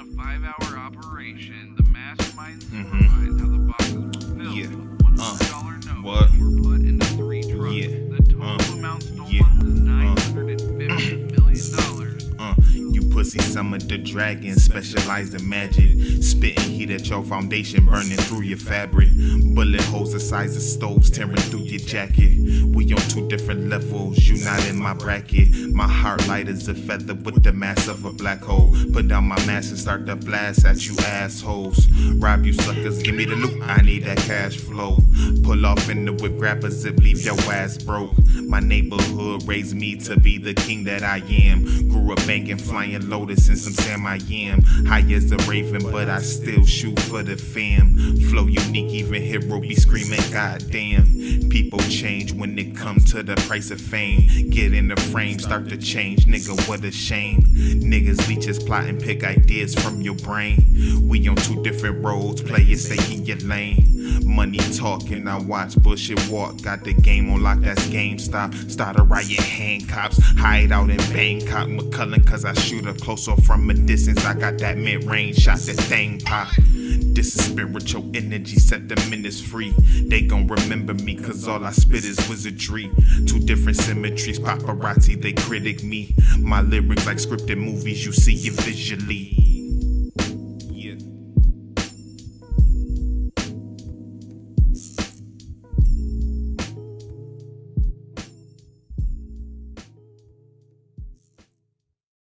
a five-hour operation, the mastermind supervised pussy some of the dragons specialize in magic. Spitting heat at your foundation, burning through your fabric. Bullet holes the size of stoves, tearing through your jacket. We on two different levels, you not in my bracket. My heart light as a feather with the mass of a black hole. Put down my mask and start to blast at you assholes. Rob you suckers, give me the loot, I need that cash flow. Pull off in the whip, grab a zip, leave your ass broke. My neighborhood raised me to be the king that I am. Grew up banging, flying lotus and some Sam I am. High as a raven, but I still shoot for the fam. Flow unique, even hero be screaming, goddamn. People change when it comes to the price of fame. Get in the frame, start to change, nigga, what a shame. Niggas leeches plotting, pick ideas from your brain. We on two different roads, play it, stay in your lane. Money talking, I watch bullshit walk. Got the game on lock, that's GameStop. Start a riot, hand cops. Hide out in Bangkok, McCullen, cause I shoot a close or from a distance. I got that mid range shot, that thing pop. This is spiritual energy, set the minutes free. They gon' remember me, cause all I spit is wizardry. Two different symmetries, paparazzi, they critic me. My lyrics like scripted movies, you see it visually.